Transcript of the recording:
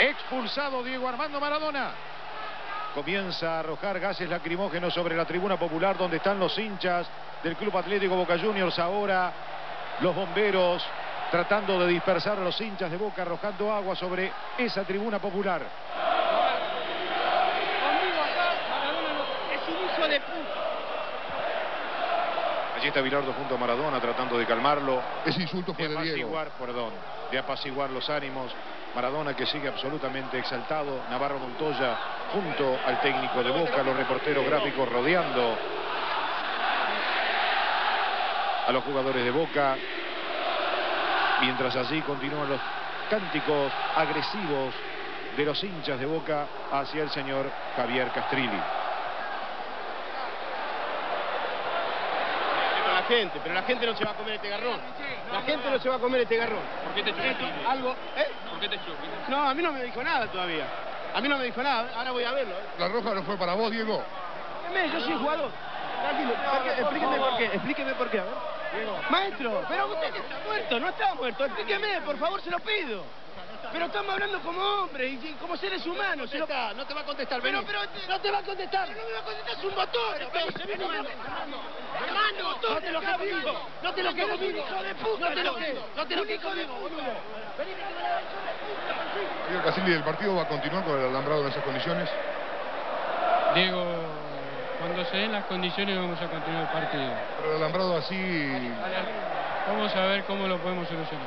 Expulsado Diego Armando Maradona. Comienza a arrojar gases lacrimógenos sobre la tribuna popular donde están los hinchas del Club Atlético Boca Juniors. Ahora los bomberos tratando de dispersar a los hinchas de Boca arrojando agua sobre esa tribuna popular. Conmigo acá, Maradona no- es un hijo de puta. Allí está Bilardo junto a Maradona tratando de calmarlo. Ese insulto de de Diego. apaciguar, perdón, de apaciguar los ánimos. Maradona que sigue absolutamente exaltado. Navarro Montoya junto al técnico de Boca, los reporteros gráficos rodeando a los jugadores de Boca. Mientras allí continúan los cánticos agresivos de los hinchas de Boca hacia el señor Javier Castrilli. Pero la gente, pero la gente no se va a comer este garrón. La gente no se va a comer este garrón. ¿Por qué te Esto, algo, ¿eh? ¿Por qué te chupó? No, a mí no me dijo nada todavía. A mí no me dijo nada, ahora voy a verlo. ¿eh? La roja no fue para vos, Diego. Dígame, Yo soy jugador. Tranquilo, ¿por qué? explíqueme por qué, explíqueme por qué, a ver. Maestro, pero usted que está muerto, no está muerto, explíqueme, por favor, se lo pido. Pero estamos hablando como hombres y como seres humanos. se lo- No te va a contestar, Pero, pero, no te va a contestar. No me va a contestar, es un botón. Hermano, no te lo quedo vivo. No te lo quedo vivo. Hijo de puta. No te lo quedo. No te lo quedo vivo, boludo. Diego Casilli, ¿el partido va a continuar con el alambrado en esas condiciones? Diego, cuando se den las condiciones vamos a continuar el partido. Pero el alambrado así Vamos a ver cómo lo podemos solucionar.